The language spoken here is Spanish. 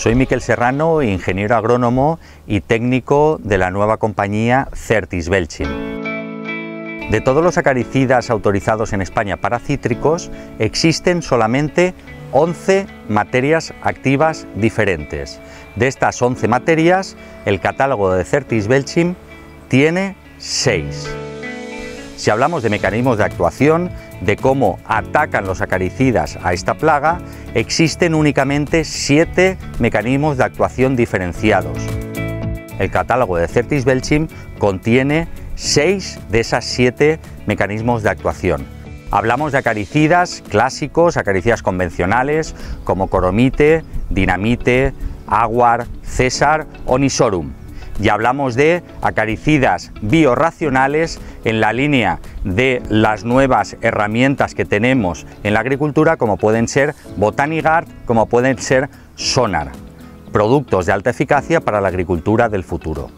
Soy Miquel Serrano, ingeniero agrónomo y técnico de la nueva compañía Certis Belchim. De todos los acaricidas autorizados en España para cítricos, existen solamente 11 materias activas diferentes. De estas 11 materias, el catálogo de Certis Belchim tiene 6. Si hablamos de mecanismos de actuación, de cómo atacan los acaricidas a esta plaga, existen únicamente siete mecanismos de actuación diferenciados. El catálogo de Certis Belchim contiene seis de esas siete mecanismos de actuación. Hablamos de acaricidas clásicos, acaricidas convencionales, como coromite, dinamite, aguar, césar o nisorum y hablamos de acaricidas biorracionales en la línea de las nuevas herramientas que tenemos en la agricultura como pueden ser Botanigard, como pueden ser Sonar, productos de alta eficacia para la agricultura del futuro.